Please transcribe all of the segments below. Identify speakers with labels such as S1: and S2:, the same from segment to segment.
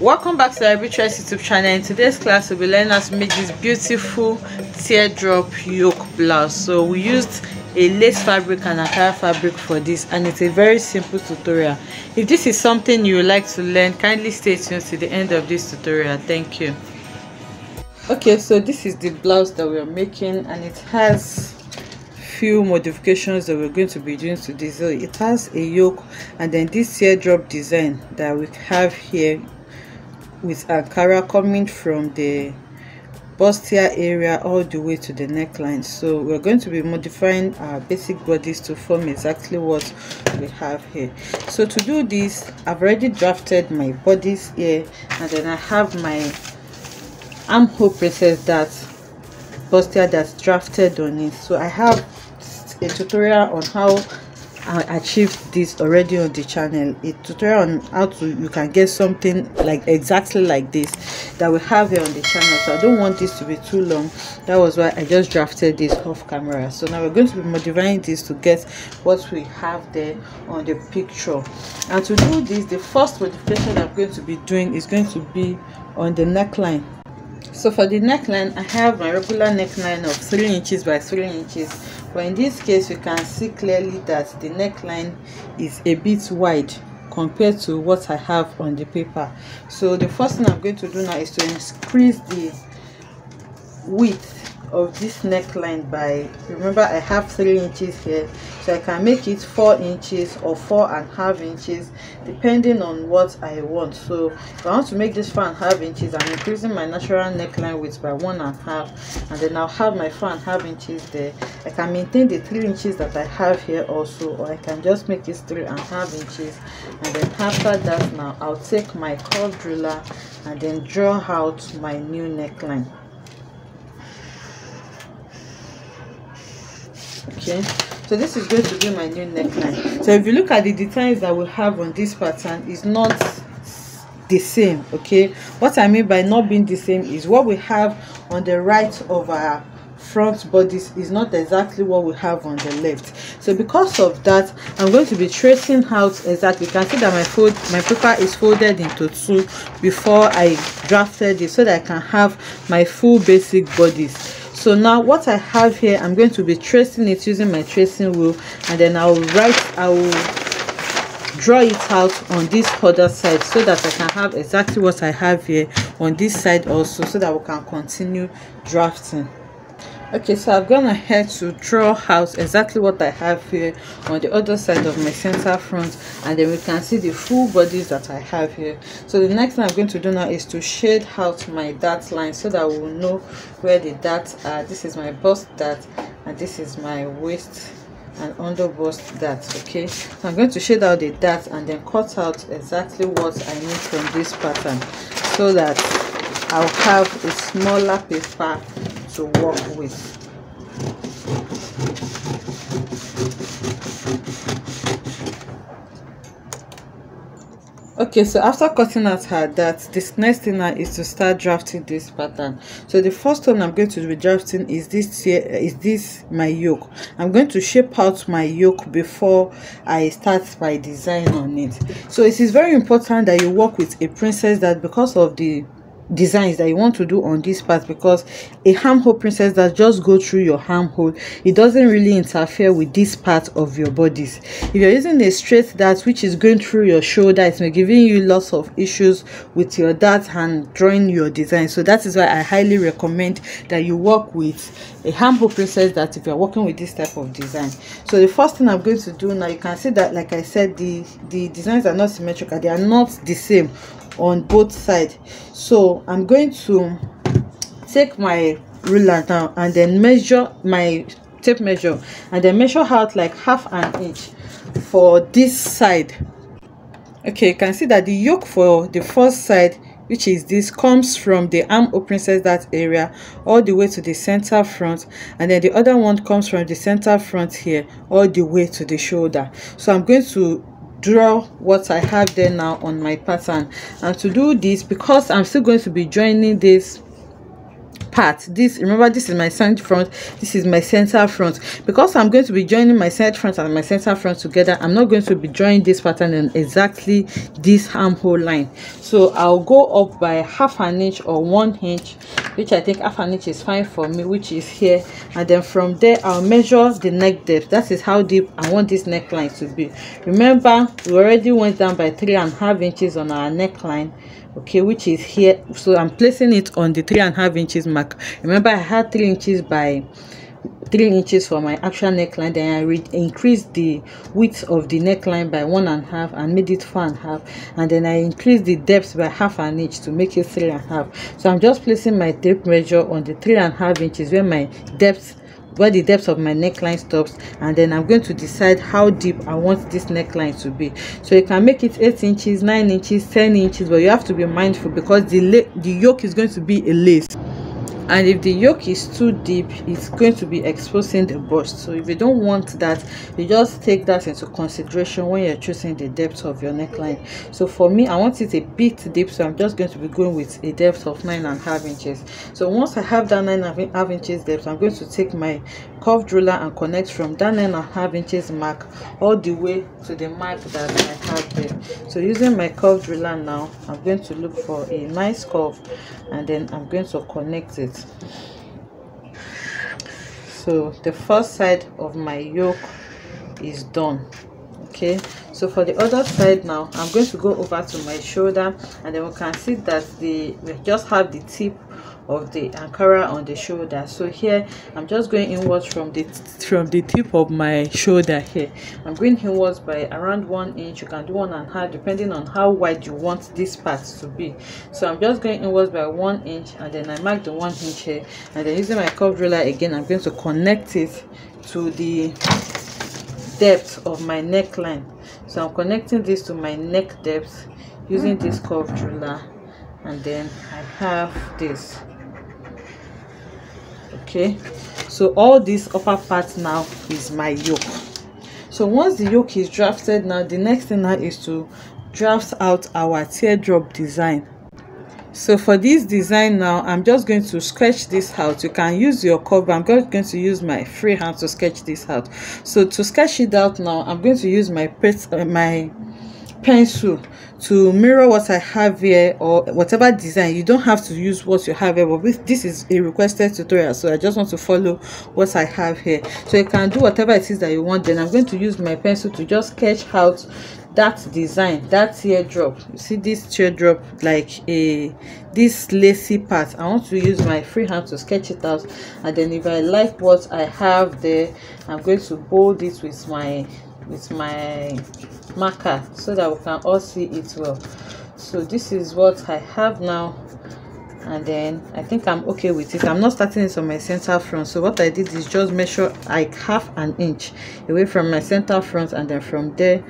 S1: welcome back to the LarryB Threads youtube channel. In today's class we'll be learning how to make this beautiful teardrop yoke blouse. So we used a lace fabric and a ankara fabric for this and it's a very simple tutorial. If this is something you would like to learn kindly stay tuned to the end of this tutorial. Thank you. Okay so this is the blouse that we're making and it has few modifications that we're going to be doing to this so it has a yoke and then this teardrop design that we have here with ankara coming from the bustier area all the way to the neckline. So we're going to be modifying our basic bodice to form exactly what we have here. So to do this i've already drafted my bodice here and then i have my armhole princess dart bustier that's drafted on it. So i have a tutorial on how I achieved this already on the channel a tutorial on how to you can get something like exactly like this that we have here on the channel. So I don't want this to be too long. That was why I just drafted this off camera. So now we're going to be modifying this to get what we have there on the picture. And to do this the first modification I'm going to be doing is going to be on the neckline. So for the neckline I have my regular neckline of 3 inches by 3 inches but in this case you can see clearly that the neckline is a bit wide compared to what I have on the paper. So the first thing I'm going to do now is to increase the width of this neckline by remember i have three inches here so i can make it four inches or four and a half inches depending on what i want. So if i want to make this four and a half inches i'm increasing my natural neckline width by one and a half and then i'll have my four and a half inches there. I can maintain the three inches that i have here also or i can just make this three and a half inches and then after that now i'll take my curve ruler and then draw out my new neckline okay. So this is going to be my new neckline. So if you look at the details that we have on this pattern is not the same okay? What i mean by not being the same is what we have on the right of our front bodies is not exactly what we have on the left. So because of that i'm going to be tracing out exactly. You can see that my fold my paper is folded into two before i drafted it so that i can have my full basic bodies so now what i have here i'm going to be tracing it using my tracing wheel and then i'll write i will draw it out on this other side so that i can have exactly what i have here on this side also so that we can continue drafting okay so i've gone ahead to draw out exactly what i have here on the other side of my center front and then we can see the full bodice that i have here. So the next thing i'm going to do now is to shade out my dart line so that we'll know where the darts are. This is my bust dart and this is my waist and under bust dart okay? So i'm going to shade out the dart and then cut out exactly what i need from this pattern so that i'll have a smaller paper to work with. okay so after cutting out her that this next thing now is to start drafting this pattern. So the first one i'm going to be drafting is this here is this my yoke. I'm going to shape out my yoke before i start my design on it. So it is very important that you work with a princess dart because of the designs that you want to do on this part because a armhole princess dart just go through your armhole it doesn't really interfere with this part of your bodice. If you're using a straight dart which is going through your shoulder it's giving you lots of issues with your dart and drawing your design. So that is why i highly recommend that you work with a armhole princess dart if you're working with this type of design. So the first thing i'm going to do now you can see that like i said the the designs are not symmetrical. They are not the same on both sides so i'm going to take my ruler now and then measure my tape measure and then measure out like half an inch for this side. Okay you can see that the yoke for the first side which is this comes from the arm princess that area all the way to the center front and then the other one comes from the center front here all the way to the shoulder. So i'm going to draw what i have there now on my pattern. And to do this because i'm still going to be joining this part this remember this is my center front this is my center front. Because i'm going to be joining my center front and my center front together i'm not going to be joining this pattern in exactly this armhole line so i'll go up by half an inch or one inch which i think half an inch is fine for me which is here. And then from there i'll measure the neck depth. That is how deep i want this neckline to be. Remember we already went down by three and a half inches on our neckline okay which is here. So i'm placing it on the three and a half inches mark. Remember i had three inches by three inches for my actual neckline then i increased the width of the neckline by one and a half and made it four and a half and then i increased the depth by half an inch to make it three and a half. So i'm just placing my tape measure on the three and a half inches where my depth where the depth of my neckline stops and then i'm going to decide how deep i want this neckline to be. So you can make it eight inches nine inches ten inches but you have to be mindful because the the yoke is going to be a lace and if the yoke is too deep it's going to be exposing the bust so if you don't want that you just take that into consideration when you're choosing the depth of your neckline. So for me i want it a bit deep so i'm just going to be going with a depth of nine and a half inches. So once i have that nine and a half inches depth i'm going to take my curved ruler and connect from that nine and a half inches mark all the way to the mark that i have there so using my curved ruler now i'm going to look for a nice curve and then i'm going to connect it. So the first side of my yoke is done okay? So for the other side now i'm going to go over to my shoulder and then we can see that the we just have the tip of the ankara on the shoulder. So here i'm just going inwards from the from the tip of my shoulder here. I'm going inwards by around one inch. You can do one and half depending on how wide you want this part to be. So i'm just going inwards by one inch and then i mark the one inch here. And then using my curved ruler again i'm going to connect it to the depth of my neckline so i'm connecting this to my neck depth using this curved ruler and then i have this okay? So all this upper part now is my yoke. So once the yoke is drafted now the next thing now is to draft out our teardrop design. So for this design now i'm just going to sketch this out. You can use your curve i'm just going to use my free hand to sketch this out. So to sketch it out now i'm going to use my uh, my pencil to mirror what I have here or whatever design. You don't have to use what you have here but this is a requested tutorial so I just want to follow what I have here. So you can do whatever it is that you want then I'm going to use my pencil to just sketch out that design that teardrop. You see this teardrop like a this lacy part. I want to use my free hand to sketch it out and then if i like what i have there i'm going to bold it with my with my marker so that we can all see it well. So this is what i have now and then i think i'm okay with it. I'm not starting it on my center front. So what i did is just measure like half an inch away from my center front and then from there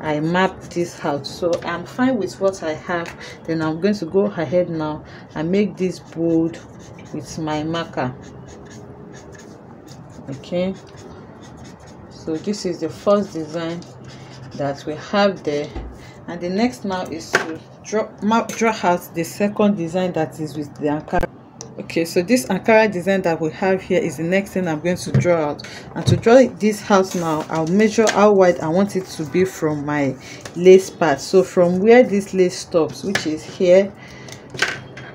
S1: i mapped this out. So i'm fine with what i have. Then i'm going to go ahead now and make this bold with my marker. Okay. So this is the first design that we have there. And the next now is to draw draw out the second design that is with the ankara. Okay so this ankara design that we have here is the next thing i'm going to draw out. And to draw this house now i'll measure how wide i want it to be from my lace part. So from where this lace stops which is here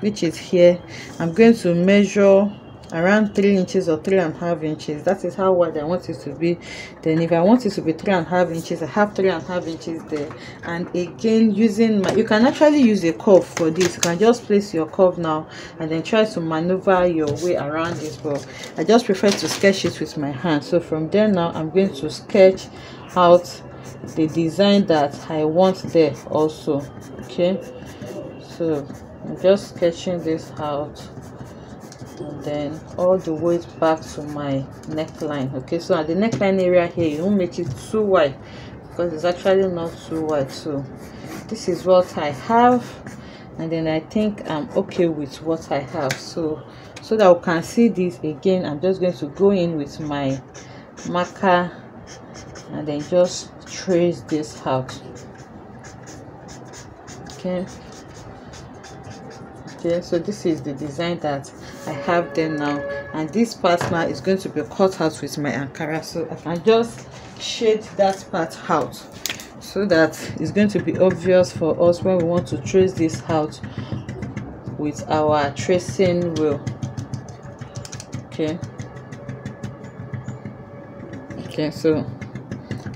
S1: which is here i'm going to measure around three inches or three and a half inches. That is how wide i want it to be. Then if i want it to be three and a half inches i have three and a half inches there. And again using my you can actually use a curve for this. You can just place your curve now and then try to maneuver your way around this but i just prefer to sketch it with my hand. So from there now i'm going to sketch out the design that i want there also. Okay? So i'm just sketching this out and then all the way back to my neckline okay? So at the neckline area here you won't make it too wide because it's actually not too wide so this is what i have and then i think i'm okay with what i have. So so that we can see this again i'm just going to go in with my marker and then just trace this out okay? Okay so this is the design that i have them now. And this part now is going to be cut out with my ankara. So i can just shade that part out so that it's going to be obvious for us when we want to trace this out with our tracing wheel. Okay. Okay so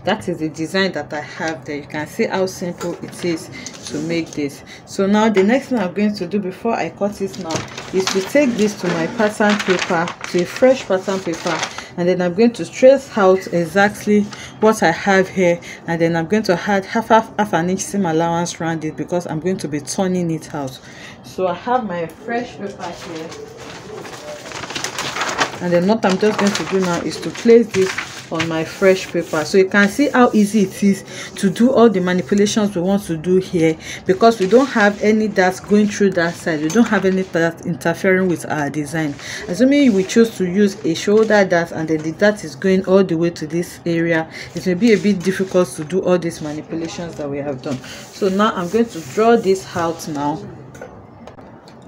S1: that is the design that i have there. You can see how simple it is to make this. So now the next thing i'm going to do before i cut it now is to take this to my pattern paper to a fresh pattern paper and then i'm going to trace out exactly what i have here and then i'm going to add half half, half an inch seam allowance around it because i'm going to be turning it out. So i have my fresh paper here. And then what i'm just going to do now is to place this on my fresh paper. So you can see how easy it is to do all the manipulations we want to do here because we don't have any dart going through that side. We don't have any dart interfering with our design. Assuming we choose to use a shoulder dart and then the dart is going all the way to this area it may be a bit difficult to do all these manipulations that we have done. So now i'm going to draw this out now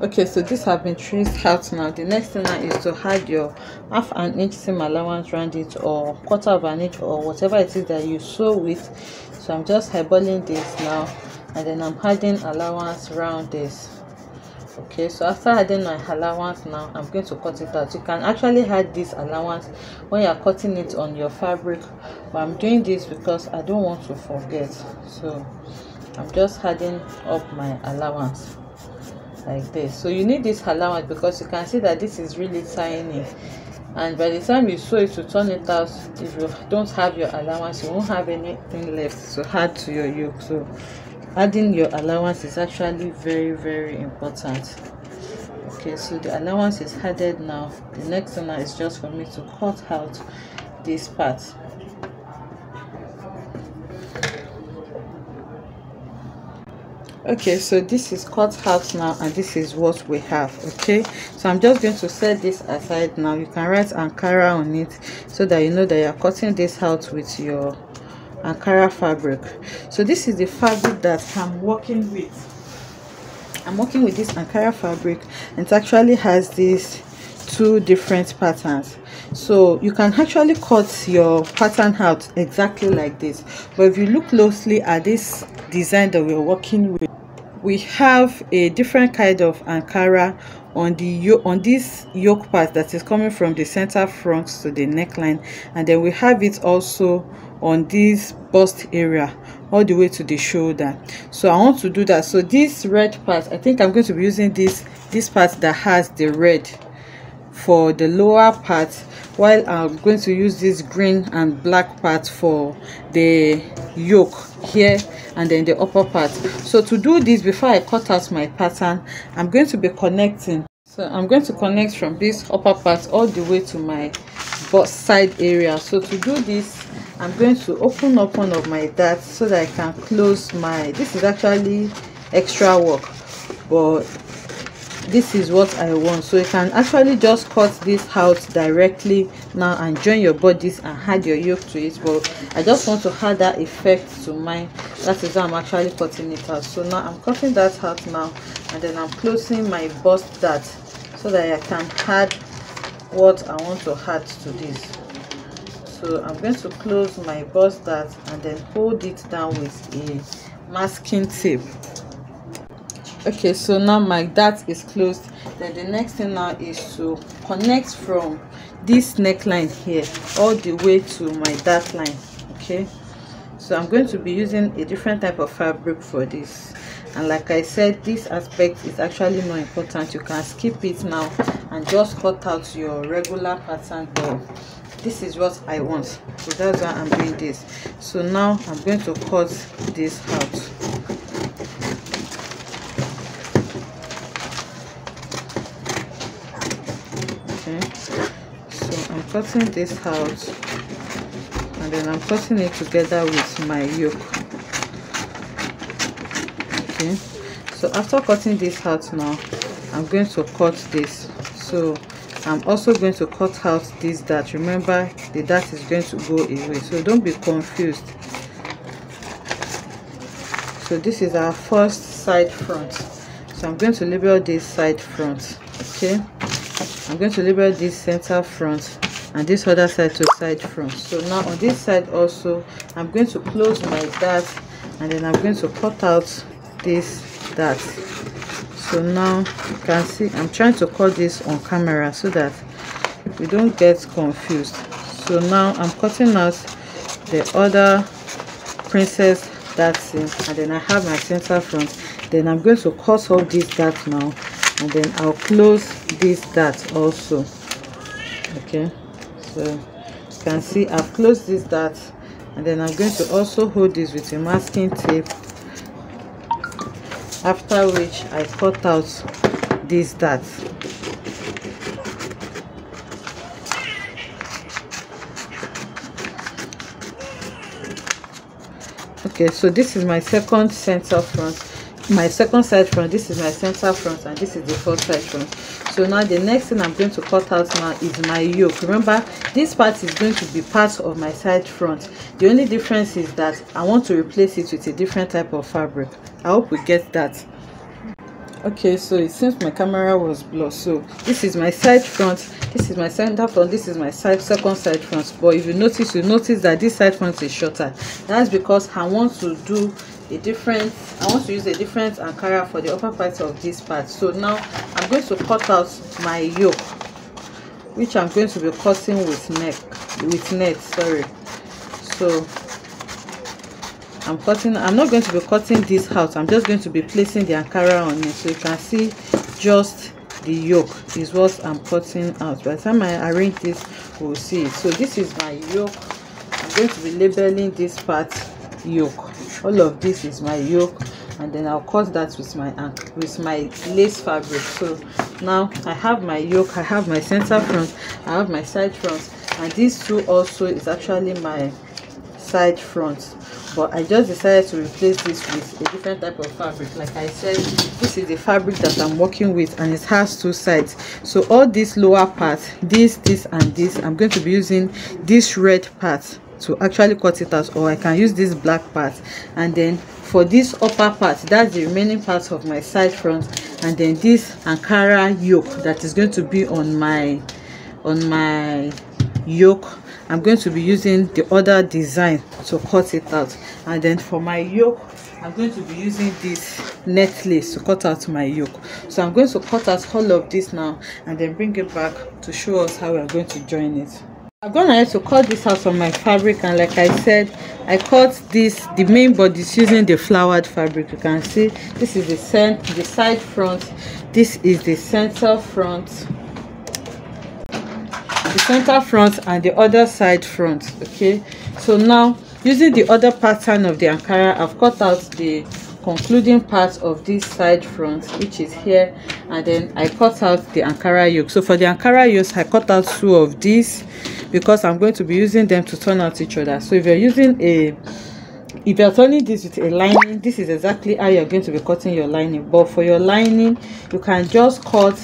S1: okay so this have been traced out now. The next thing now is to add your half an inch seam allowance around it or quarter of an inch or whatever it is that you sew with. So i'm just eyeballing this now and then i'm adding allowance around this. Okay so after adding my allowance now i'm going to cut it out. You can actually add this allowance when you're cutting it on your fabric but i'm doing this because i don't want to forget. So i'm just adding up my allowance like this. So you need this allowance because you can see that this is really tiny. And by the time you sew it to turn it out if you don't have your allowance you won't have anything left to add to your yoke. So adding your allowance is actually very very important. Okay so the allowance is added now. The next one is just for me to cut out this part okay so this is cut out now and this is what we have okay? So i'm just going to set this aside now. You can write ankara on it so that you know that you're cutting this out with your ankara fabric. So this is the fabric that i'm working with. I'm working with this ankara fabric and it actually has these two different patterns so you can actually cut your pattern out exactly like this. But if you look closely at this design that we're working with we have a different kind of ankara on the on this yoke part that is coming from the center front to the neckline. And then we have it also on this bust area all the way to the shoulder. So i want to do that. So this red part i think i'm going to be using this this part that has the red for the lower part while I'm going to use this green and black part for the yoke here and then the upper part. So to do this before I cut out my pattern I'm going to be connecting. So I'm going to connect from this upper part all the way to my side area. So to do this I'm going to open up one of my darts so that I can close my this is actually extra work but this is what i want. So you can actually just cut this out directly now and join your bodies and add your yoke to it. But i just want to add that effect to mine. That is how i'm actually cutting it out. So now i'm cutting that out now and then i'm closing my bust dart so that i can add what i want to add to this. So i'm going to close my bust dart and then hold it down with a masking tape okay so now my dart is closed. Then the next thing now is to connect from this neckline here all the way to my dart line okay? So i'm going to be using a different type of fabric for this. And like i said this aspect is actually more important. You can skip it now and just cut out your regular pattern but this is what i want. So that's why i'm doing this. So now i'm going to cut this out cutting this out and then I'm cutting it together with my yoke okay. So after cutting this out now I'm going to cut this. So I'm also going to cut out this dart remember the dart is going to go away. So don't be confused. So this is our first side front. So I'm going to label this side front okay? I'm going to label this center front and this other side to side front so now on this side also i'm going to close my dart and then i'm going to cut out this dart so now you can see i'm trying to cut this on camera so that we don't get confused. So now i'm cutting out the other princess darts in and then i have my center front. Then i'm going to cut off this dart now and then i'll close this dart also. Okay so you can see i've closed this dart and then i'm going to also hold this with a masking tape after which i cut out this dart okay so this is my second center front. My second side front this is my center front and this is the first side front so now the next thing i'm going to cut out now is my yoke. Remember this part is going to be part of my side front. The only difference is that i want to replace it with a different type of fabric. I hope we get that. Okay so it seems my camera was blurred so this is my side front. This is my center front. This is my side second side front. But if you notice you notice that this side front is shorter. That's because i want to do a different i want to use a different ankara for the upper part of this part. So now i'm going to cut out my yoke which i'm going to be cutting with neck with net sorry. So i'm cutting i'm not going to be cutting this out. I'm just going to be placing the ankara on it. So you can see just the yoke is what i'm cutting out. By the time i arrange this we'll see. So this is my yoke. I'm going to be labeling this part yoke all of this is my yoke and then i'll cut that with my with my lace fabric. So now i have my yoke i have my center front i have my side front and these two also is actually my side front. But i just decided to replace this with a different type of fabric. Like i said this is the fabric that i'm working with and it has two sides. So all this lower part this this and this i'm going to be using this red part to actually cut it out or i can use this black part. And then for this upper part that's the remaining part of my side front. And then this ankara yoke that is going to be on my on my yoke i'm going to be using the other design to cut it out. And then for my yoke i'm going to be using this net lace to cut out my yoke. So i'm going to cut out all of this now and then bring it back to show us how we are going to join it i've gone ahead to cut this out from my fabric and like i said i cut this the main bodies using the flowered fabric. You can see this is the center the side front. This is the center front. The center front and the other side front okay? So now using the other pattern of the ankara i've cut out the concluding part of this side front which is here and then i cut out the ankara yoke. So for the ankara yoke i cut out two of these because i'm going to be using them to turn out each other. So if you're using a if you're turning this with a lining this is exactly how you're going to be cutting your lining. But for your lining you can just cut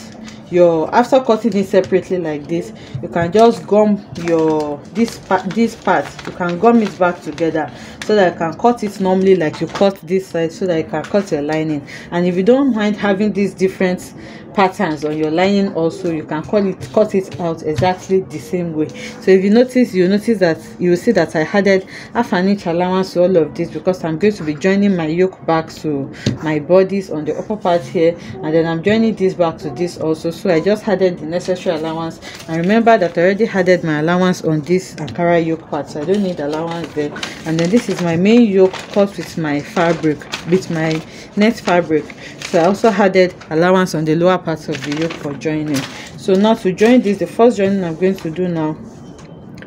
S1: your after cutting it separately like this you can just gum your this part this part you can gum it back together so that you can cut it normally like you cut this side so that you can cut your lining. And if you don't mind having these different patterns on your lining also you can call it cut it out exactly the same way. So if you notice you notice that you will see that i added half an inch allowance to all of this because i'm going to be joining my yoke back to my bodice on the upper part here and then i'm joining this back to this also. So i just added the necessary allowance. And remember that i already added my allowance on this ankara yoke part so i don't need allowance there. And then this is my main yoke cut with my fabric with my net fabric so i also added allowance on the lower part of the yoke for joining. So now to join this the first joining i'm going to do now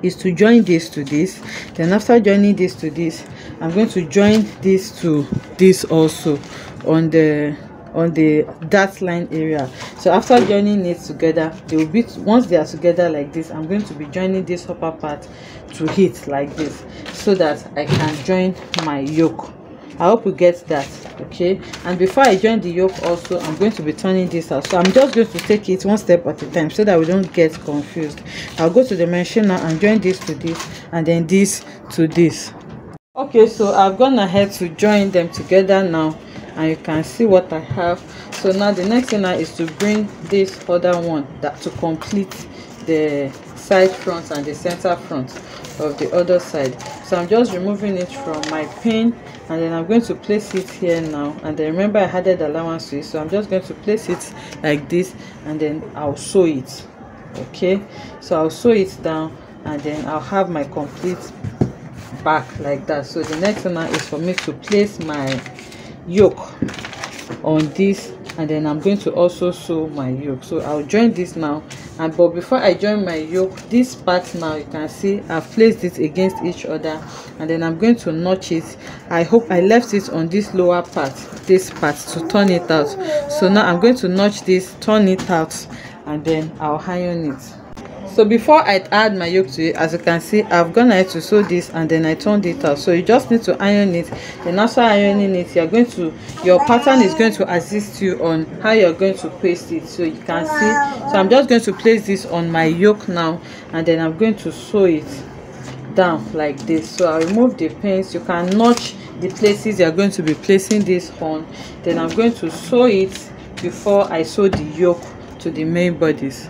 S1: is to join this to this. Then after joining this to this i'm going to join this to this also on the on the dart line area. So after joining it together they will be once they are together like this i'm going to be joining this upper part to hit like this so that i can join my yoke i hope you get that okay? And before i join the yoke also i'm going to be turning this out. So i'm just going to take it one step at a time so that we don't get confused. I'll go to the machine now and join this to this and then this to this. Okay so i've gone ahead to join them together now and you can see what i have. So now the next thing now is to bring this other one that to complete the side front and the center front of the other side. So i'm just removing it from my pin and then i'm going to place it here now. And then remember i added allowance so i'm just going to place it like this and then i'll sew it. Okay? So i'll sew it down and then i'll have my complete back like that. So the next one is for me to place my yoke on this and then i'm going to also sew my yoke. So i'll join this now. And but before i join my yoke this part now you can see i've placed it against each other. And then i'm going to notch it. I hope i left it on this lower part this part to turn it out. So now i'm going to notch this turn it out. And then i'll iron it so before i add my yolk to it as you can see i've gone ahead to sew this and then i turned it out. So you just need to iron it. Then after ironing it. You're going to your pattern is going to assist you on how you're going to paste it. So you can see. So i'm just going to place this on my yoke now and then i'm going to sew it down like this. So i remove the pins you can notch the places you're going to be placing this on. Then i'm going to sew it before i sew the yoke to the main bodies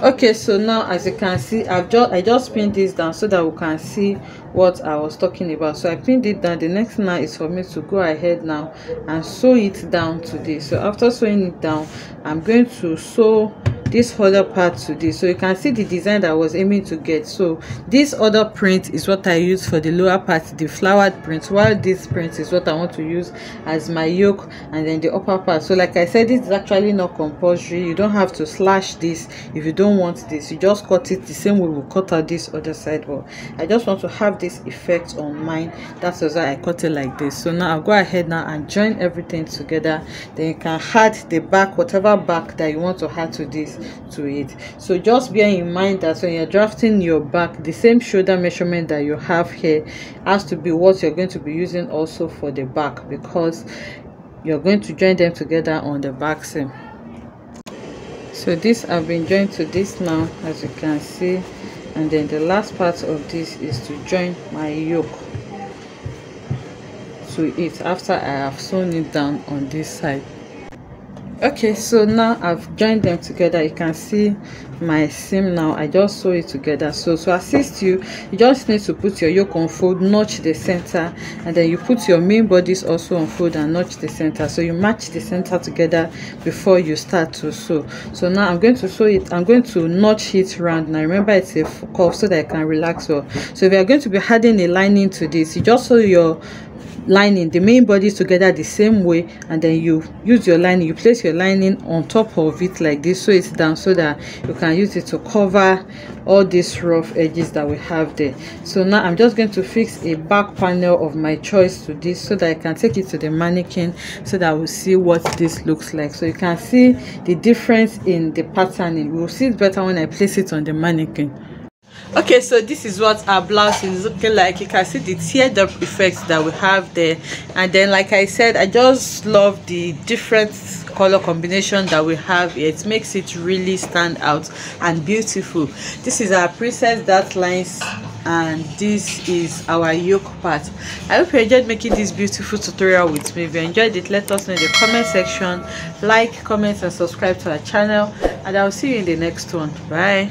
S1: okay so now as you can see i've just i just pinned this down so that we can see what i was talking about. So i pinned it down. The next now is for me to go ahead now and sew it down to this so after sewing it down i'm going to sew this other part to this so you can see the design that i was aiming to get. So this other print is what i use for the lower part the flowered print while this print is what i want to use as my yoke and then the upper part. So like i said this is actually not compulsory. You don't have to slash this if you don't want this. You just cut it the same way we cut out this other side but i just want to have this effect on mine. That's why i cut it like this. So now i'll go ahead now and join everything together. Then you can add the back whatever back that you want to add to this to it. So just bear in mind that when you're drafting your back the same shoulder measurement that you have here has to be what you're going to be using also for the back because you're going to join them together on the back seam. So this i've been joined to this now as you can see. And then the last part of this is to join my yoke to it after i have sewn it down on this side okay so now i've joined them together. You can see my seam now. I just sew it together. So to assist you you just need to put your yoke on fold notch the center and then you put your main bodies also on fold and notch the center. So you match the center together before you start to sew. So now i'm going to sew it i'm going to notch it round. Now remember it's a cuff so that i can relax well. So if you're going to be adding a lining to this you just sew your lining. The main bodice together the same way and then you use your lining. You place your lining on top of it like this so it's down so that you can use it to cover all these rough edges that we have there. So now i'm just going to fix a back panel of my choice to this so that i can take it to the mannequin so that we'll see what this looks like. So you can see the difference in the patterning we'll see it better when i place it on the mannequin okay so this is what our blouse is looking like. You can see the teardrop effect that we have there. And then like i said i just love the different color combination that we have it makes it really stand out and beautiful. This is our princess dart lines and this is our yoke part. I hope you enjoyed making this beautiful tutorial with me. If you enjoyed it let us know in the comment section. Like comment and subscribe to our channel. And i'll see you in the next one. Bye